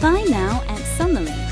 Buy now at Summerlin.